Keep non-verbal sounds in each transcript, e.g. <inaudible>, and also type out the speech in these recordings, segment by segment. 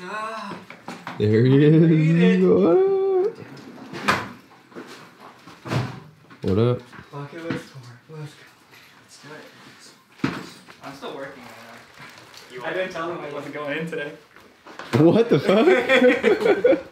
What's? There he is. What up? What up? Bucket list tour. Let's go. Let's do it. I'm still working on it. I didn't tell them I wasn't going in today. What the fuck? <laughs>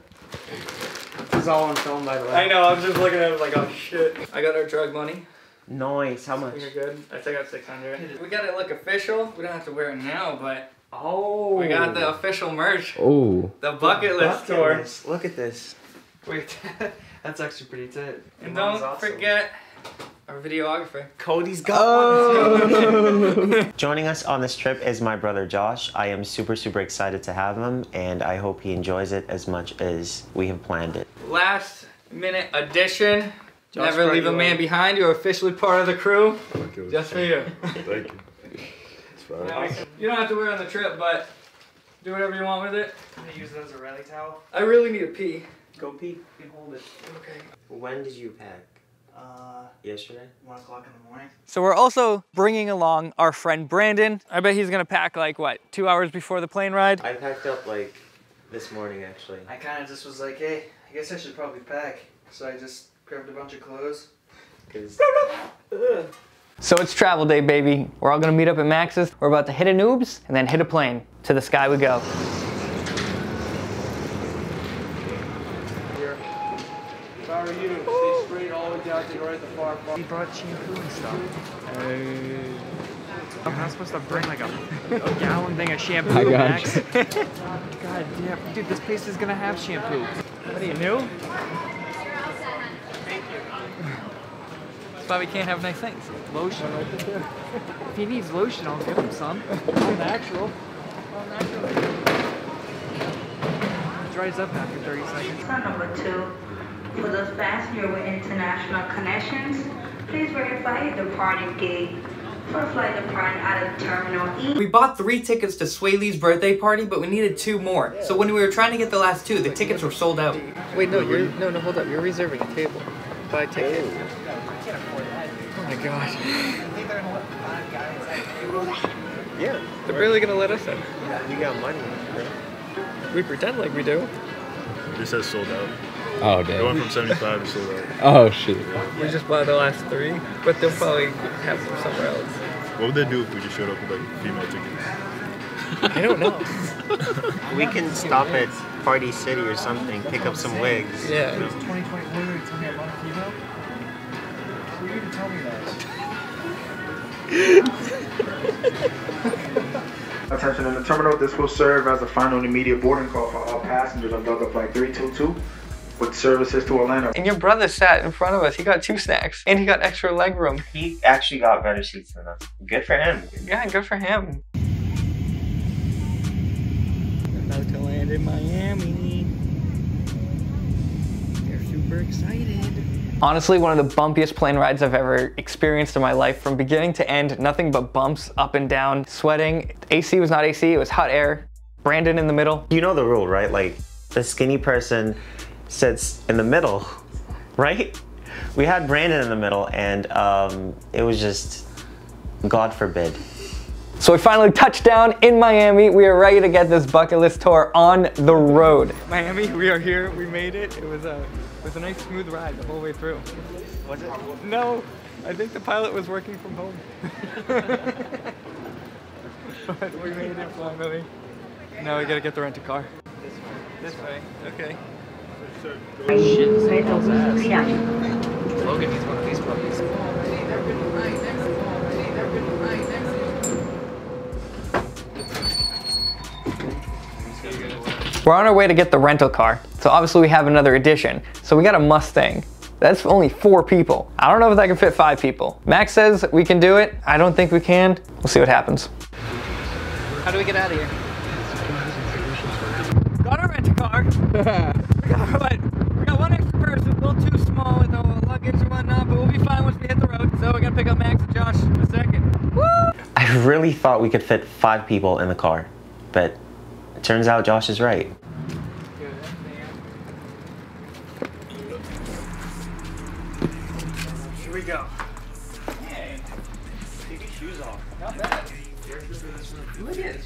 This is all on film, by the way. I know, I was just looking at it like, oh shit. I got our drug money. Nice. How much? You're good. I took got 600. We got it look official. We don't have to wear it now, but Oh. we got the official merch. Oh. The bucket list Bucket tour. list. Look at this. Wait. <laughs> That's actually pretty tight. and don't awesome. forget our videographer. Kody's got Oh. one. <laughs> Joining us on this trip is my brother Josh. I am super, super excited to have him, and I hope he enjoys it as much as we have planned it. Last minute addition. Josh Never leave a man behind. You're officially part of the crew. Just for you. Thank you. It's fine. You don't have to wear it on the trip, but do whatever you want with it. I'm gonna use it as a rally towel. I really need a pee. Go pee. You can hold it. Okay. When did you pack? Uh, Yesterday? one o'clock in the morning. So we're also bringing along our friend Brandon. I bet he's gonna pack like what, two hours before the plane ride? I packed up like this morning actually. I kind of just was like, hey, I guess I should probably pack. So I just grabbed a bunch of clothes. Cause So it's travel day, baby. We're all gonna meet up at Max's. We're about to hit a noobs and then hit a plane. To the sky we go. If I were you, stay straight all the way down to the right, the far, far. He brought shampoo and stuff. I'm not supposed to bring like a, <laughs> a gallon thing of shampoo. I got Max. <laughs> God damn, dude, this place is gonna have shampoo. What are you new? That's why we can't have nice things. Lotion. if he needs lotion, I'll give him some. All natural. All natural. Dries up after 30 seconds. Number two, for those passengers with international connections, please verify the departing gate for flight departing out of Terminal E. We bought three tickets to Swae Lee's birthday party, but we needed two more. So when we were trying to get the last two, the tickets were sold out. Wait, no, you're no, no, hold up. You're reserving a table. Buy a ticket. Oh. Oh my gosh. yeah, They're barely gonna let us in. we got money. We pretend like we do. This has sold out. Oh It went damn. from 75 to sold out. Oh shit. We just bought the last three, but they'll probably have them somewhere else. What would they do if we just showed up with like female tickets? I don't know. <laughs> We can stop at Party City or something, pick up some wigs. Yeah. 2020, wait, to tell me that? <laughs> Attention in the terminal, this will serve as a final and immediate boarding call for all passengers on Delta Flight 322 with services to Atlanta. And your brother sat in front of us. He got two snacks, and he got extra leg room. He actually got better seats than us. Good for him. Yeah, good for him. About to land in Miami. They're super excited. Honestly, one of the bumpiest plane rides I've ever experienced in my life. From beginning to end, nothing but bumps up and down, sweating. AC was not AC, it was hot air. Brandon in the middle. You know the rule, right? Like the skinny person sits in the middle, right? We had Brandon in the middle, and um, it was just, God forbid. So we finally touched down in Miami. We are ready to get this bucket list tour on the road. Miami, we are here. We made it. It was a, it was a nice smooth ride the whole way through. Was it? No, I think the pilot was working from home. but we made it finally. Now we gotta get the rent a car. This way. This way. Okay. Logan needs one of these puppies. We're on our way to get the rental car. So obviously we have another addition. So we got a Mustang. That's only four people. I don't know if that can fit five people. Max says we can do it. I don't think we can. We'll see what happens. How do we get out of here? Got a rental car. we, <laughs> got, what, we got one extra person, a little too small with the luggage and whatnot, but we'll be fine once we hit the road. So we're gonna pick up Max and Josh in a second. Woo! I really thought we could fit five people in the car, but it turns out Josh is right. Here we go. Take your shoes off. Not bad. Look at it.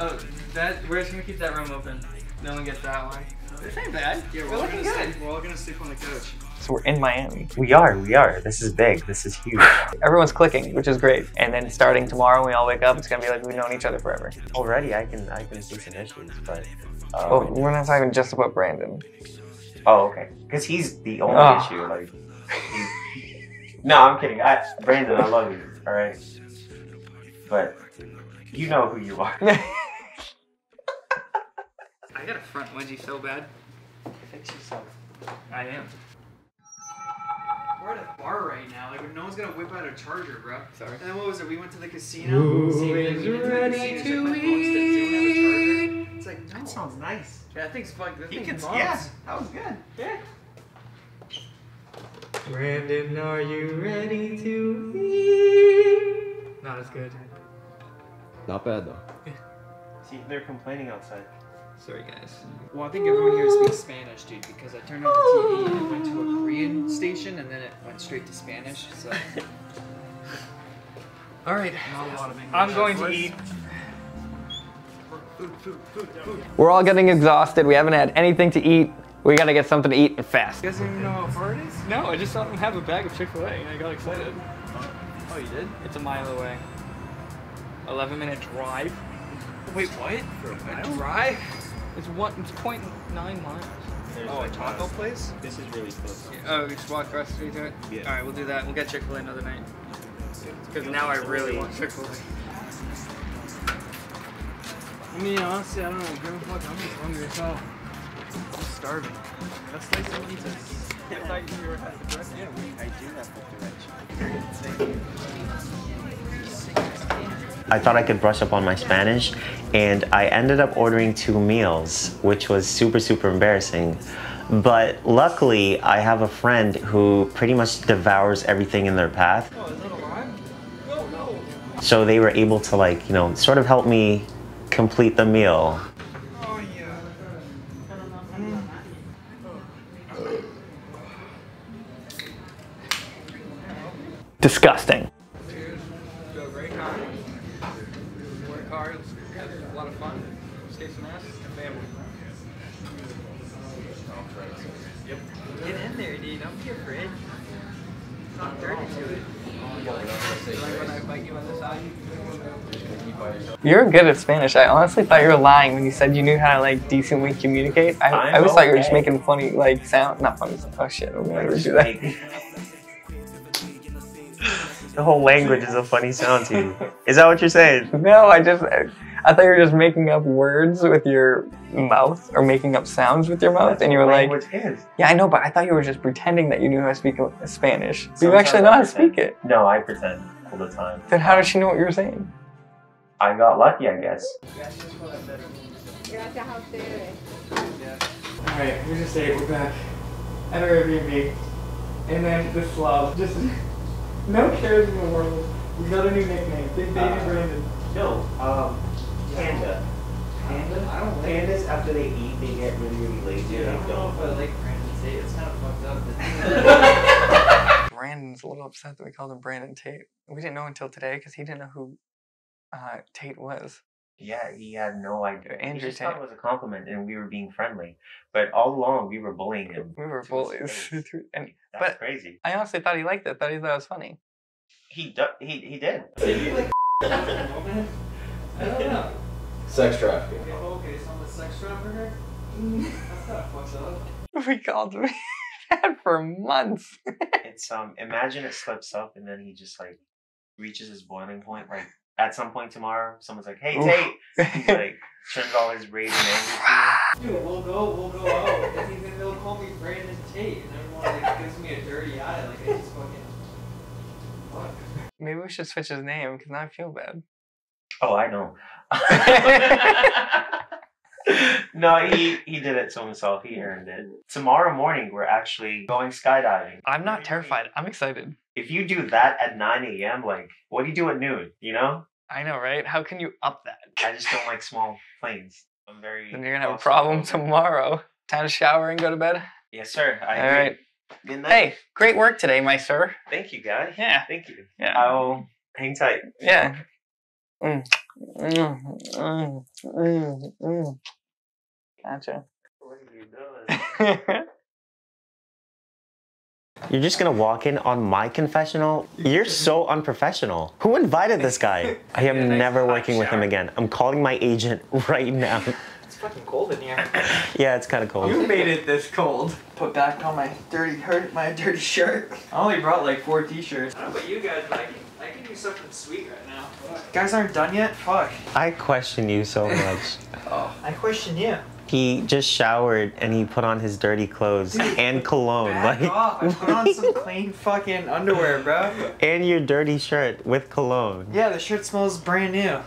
Oh, that we're just gonna keep that room open. No one gets that one. This ain't bad. Yeah, we're, we're all looking gonna good. sleep. We're all gonna sleep on the couch. So we're in Miami. We are, we are. This is big. This is huge. <sighs> Everyone's clicking, which is great. And then starting tomorrow, when we all wake up, it's gonna be like we've known each other forever. Already, I can I can see some issues, but. Um, Oh, we're not talking just about Brandon. oh, okay. Because he's the only Oh. issue. Like. no, I'm kidding. I, Brandon, I love you. All right. But you know who you are. <laughs> I got a front wedgie so bad. Fix yourself. I am. We're at a bar right now. Like, no one's gonna whip out a charger, bro. Sorry. And then what was it? We went to the casino. Who Same thing. is We went to ready to checked my phone, still didn't have a charger. It's like, no. That sounds nice. Yeah, that thing's fucked. That You thing's can, bombs. yeah, that was good. Yeah. Brandon, are you ready to eat? Not as good. Not bad though. <laughs> See, they're complaining outside. Sorry, guys. Well, I think everyone here speaks Spanish, dude, because I turned on the TV and it went to a Korean station and then it went straight to Spanish. So All right. not a lot of English. I'm going to eat. We're all getting exhausted. We haven't had anything to eat. We gotta get something to eat and fast. You guys don't even know how far it is? No, I just saw them have a bag of Chick Fil A and I got excited. Oh, you did? It's a mile away. 11 minute drive. Wait, what? For a drive? It's one. It's point nine miles. Oh, a taco place? This is really close. Oh, we just walk across the street to it. Yeah. All right, we'll do that. We'll get Chick Fil A another night. Because now I really want Chick Fil A. I mean, honestly, I don't know. Give a fuck. I'm just hungry as hell. I'm starving. That's nice of you to. I thought you were at the rest. Yeah, we, I do have the direction. I thought I could brush up on my Spanish, and I ended up ordering two meals, which was super, super embarrassing. But luckily, I have a friend who pretty much devours everything in their path. So they were able to, like, you know, sort of help me complete the meal. Disgusting. Go great. Work hard. Have a lot of fun. Skate some ass. Family. Get in there, dude. Don't be afraid. Not dirty to it. Like when I bite you on the side. You're good at Spanish. I honestly thought you were lying when you said you knew how to like decently communicate. I, I'm I always thought you were just making funny like sound, not funny. Oh shit, I'm gonna redo that. The whole language is a funny sound to you. Is that what you're saying? <laughs> No, I just I thought you were just making up words with your mouth or making up sounds with your mouth, and you were like, language is. yeah, I know, but I thought you were just pretending that you knew how to speak Spanish. But you Sometimes actually I know how to speak it. No, I pretend all the time. Then how did she know what you were saying? I got lucky, I guess. Alright, we're just ate, we're back. At our Airbnb. And then the slob. Just no cares in the world. We got a new nickname. Big baby Uh, Brandon. No, um, panda. Panda? I don't like Pandas, after they eat, they get really, really lazy. I and don't they know don't. if I like Brandon Tate. It's kind of fucked up. <laughs> Brandon's a little upset that we called him Brandon Tate. We didn't know until today because he didn't know who uh, Tate was. Yeah, he had no idea. Andrew he just thought it was a compliment and we were being friendly. But all along, we were bullying him. We were bullies. <laughs> and That's but- crazy. I honestly thought he liked it. Thought he thought it was funny. He, du- he, he did. <laughs> <laughs> I don't know. Sex trafficking. Okay, okay, so I'm a sex trafficker? That's kind of fucked up. We called him that for months. It's um. Imagine it slips up and then he just like reaches his boiling point. Like at some point tomorrow, someone's like, "Hey, Oof. Tate," he's like turns all his rage and anger to you. Dude, we'll go, we'll go out. And he's gonna, they'll call me Brandon Tate. And everyone like, gives me a dirty eye. Like, I just fucking. Fuck. Maybe we should switch his name because now I feel bad. Oh, I know. <laughs> <laughs> <laughs> no, he he did it to himself. He earned it. Tomorrow morning, we're actually going skydiving. I'm not terrified. I'm excited. If you do that at 9 a.m., like, what do you do at noon? You know? I know, right? How can you up that? I just don't like small planes. I'm very. Then you're gonna have a problem <laughs> tomorrow. Time to shower and go to bed. Yes, sir. I All agree. right. Good night. Hey, great work today, my sir. Thank you, guy. Yeah. Thank you. Yeah. I'll hang tight. Yeah. Mm. Mm, mm, Gotcha. <laughs> You're just gonna walk in on my confessional? You're <laughs> so unprofessional. Who invited this guy? I am <laughs> Yeah, never hot working with him again. I'm calling my agent right now. It's fucking cold in here. yeah, it's kind of cold. You made it this cold. Put back on my dirty hurt, my dirty shirt. I only brought like four t-shirts. I don't know about you guys, but I can, I can do something sweet right now. Guys aren't done yet? Fuck. I question you so much. Oh. I question you. He just showered and he put on his dirty clothes and cologne, Back like, off. I put on some <laughs> clean fucking underwear, bro. and your dirty shirt with cologne. Yeah, the shirt smells brand new.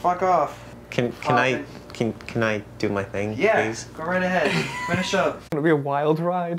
Fuck off. Can can I can can I do my thing, Yeah, please? go right ahead. Finish up. It's gonna be a wild ride.